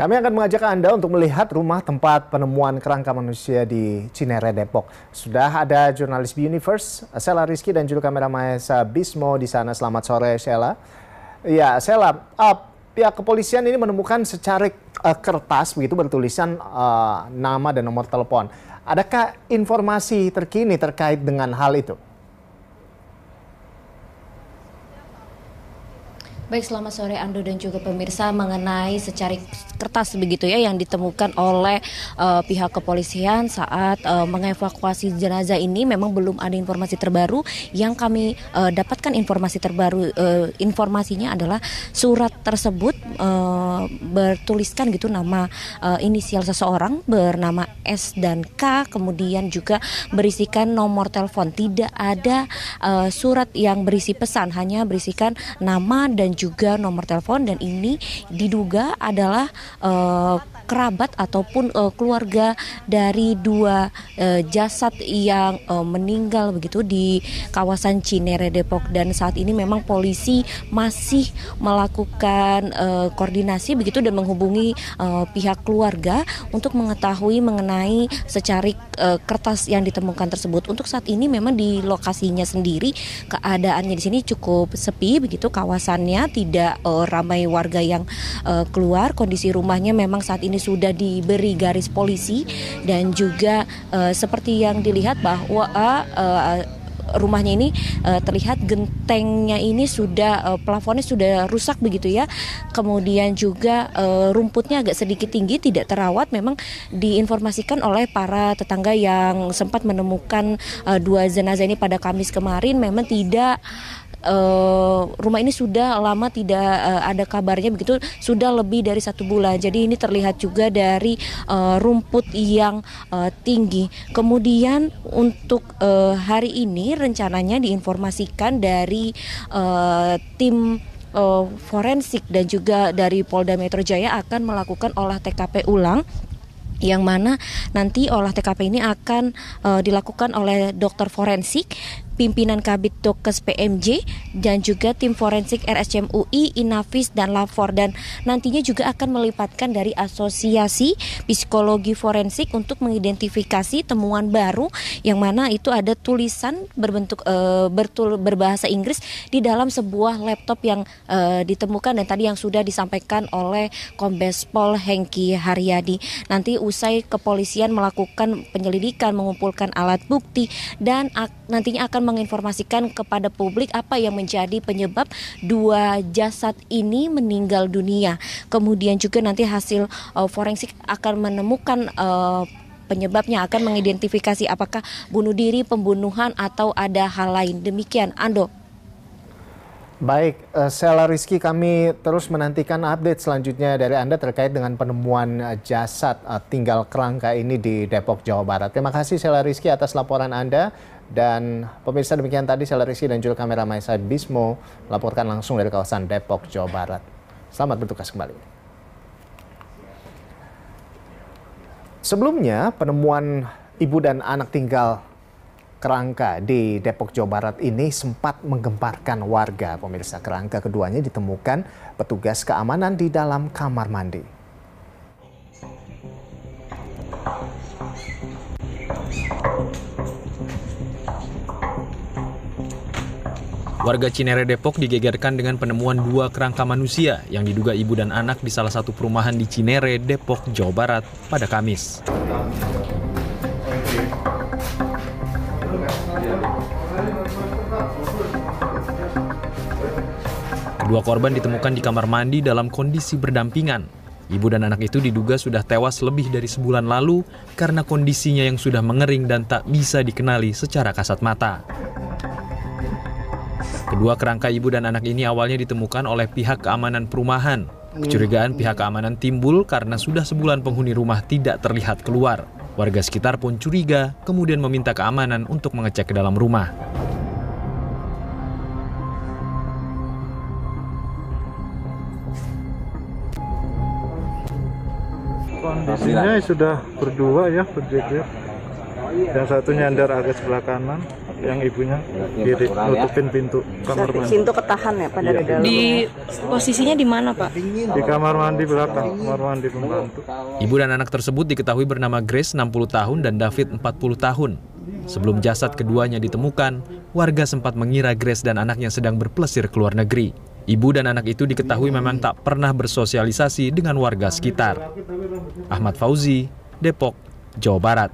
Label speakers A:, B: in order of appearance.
A: Kami akan mengajak Anda untuk melihat rumah tempat penemuan kerangka manusia di Cinere, Depok. Sudah ada jurnalis B Universe, Sela Rizky dan juru kamera Maesa Bismo di sana. Selamat sore, Sela. Ya, Sela, uh, pihak kepolisian ini menemukan secarik uh, kertas begitu bertulisan uh, nama dan nomor telepon. Adakah informasi terkini terkait dengan hal itu?
B: Baik, selamat sore Ando dan juga pemirsa mengenai secarik kertas begitu ya yang ditemukan oleh uh, pihak kepolisian saat uh, mengevakuasi jenazah ini. Memang belum ada informasi terbaru. Yang kami uh, dapatkan informasi terbaru uh, informasinya adalah surat tersebut uh, bertuliskan gitu nama uh, inisial seseorang bernama S dan K kemudian juga berisikan nomor telepon. Tidak ada uh, surat yang berisi pesan hanya berisikan nama dan juga nomor telepon dan ini diduga adalah uh, kerabat ataupun uh, keluarga dari dua uh, jasad yang uh, meninggal begitu di kawasan Cinere Depok. Dan saat ini memang polisi masih melakukan uh, koordinasi begitu dan menghubungi uh, pihak keluarga untuk mengetahui mengenai secarik uh, kertas yang ditemukan tersebut. Untuk saat ini memang di lokasinya sendiri keadaannya di sini cukup sepi begitu kawasannya tidak uh, ramai warga yang uh, keluar. Kondisi rumahnya memang saat ini sudah diberi garis polisi dan juga uh, seperti yang dilihat bahwa uh, rumahnya ini uh, terlihat gentengnya ini sudah uh, plafonnya sudah rusak begitu ya. Kemudian juga uh, rumputnya agak sedikit tinggi tidak terawat memang diinformasikan oleh para tetangga yang sempat menemukan uh, dua jenazah ini pada Kamis kemarin memang tidak uh, rumah ini sudah lama tidak uh, ada kabarnya begitu sudah lebih dari satu bulan. Jadi ini terlihat juga dari uh, rumput yang uh, tinggi. Kemudian untuk uh, hari ini rencananya diinformasikan dari uh, tim uh, forensik dan juga dari Polda Metro Jaya akan melakukan olah TKP ulang yang mana nanti olah TKP ini akan uh, dilakukan oleh dokter forensik pimpinan Kabit Dokes PMJ dan juga tim forensik RSCM UI, Inavis dan Lafor dan nantinya juga akan melibatkan dari asosiasi psikologi forensik untuk mengidentifikasi temuan baru yang mana itu ada tulisan berbentuk e, bertul berbahasa Inggris di dalam sebuah laptop yang e, ditemukan dan tadi yang sudah disampaikan oleh Kombes Pol Hengki Haryadi. Nanti usai kepolisian melakukan penyelidikan mengumpulkan alat bukti dan nantinya akan menginformasikan kepada publik apa yang menjadi penyebab dua jasad ini meninggal dunia. Kemudian juga nanti hasil uh, forensik akan menemukan uh, penyebabnya akan mengidentifikasi apakah bunuh diri, pembunuhan atau ada hal lain. Demikian Ando.
A: Baik, uh, Sela Rizky kami terus menantikan update selanjutnya dari Anda terkait dengan penemuan uh, jasad uh, tinggal kerangka ini di Depok, Jawa Barat. Terima kasih Sela Rizky atas laporan Anda. Dan pemirsa demikian tadi Sela Rizky dan juru kamera Maisa Bismo melaporkan langsung dari kawasan Depok, Jawa Barat. Selamat bertugas kembali. Sebelumnya, penemuan ibu dan anak tinggal kerangka di Depok, Jawa Barat ini sempat menggemparkan warga. Pemirsa kerangka keduanya ditemukan petugas keamanan di dalam kamar mandi.
C: Warga Cinere Depok digegerkan dengan penemuan dua kerangka manusia yang diduga ibu dan anak di salah satu perumahan di Cinere, Depok, Jawa Barat pada Kamis. Kedua korban ditemukan di kamar mandi dalam kondisi berdampingan. Ibu dan anak itu diduga sudah tewas lebih dari sebulan lalu karena kondisinya yang sudah mengering dan tak bisa dikenali secara kasat mata. Kedua kerangka ibu dan anak ini awalnya ditemukan oleh pihak keamanan perumahan. Kecurigaan pihak keamanan timbul karena sudah sebulan penghuni rumah tidak terlihat keluar. Warga sekitar pun curiga, kemudian meminta keamanan untuk mengecek ke dalam rumah.
D: Kondisinya sudah berdua ya berjejer. Yang satu nyandar agak sebelah kanan. Yang ibunya diri nutupin pintu kamar mandi
E: Pintu ketahan ya pada di dalam.
F: Di posisinya di mana Pak?
D: di kamar mandi belakang kamar mandi pembantu
C: Ibu dan anak tersebut diketahui bernama Grace 60 tahun dan David 40 tahun. Sebelum jasad keduanya ditemukan, warga sempat mengira Grace dan anaknya sedang berplesir ke luar negeri. Ibu dan anak itu diketahui memang tak pernah bersosialisasi dengan warga sekitar. Ahmad Fauzi, Depok, Jawa Barat.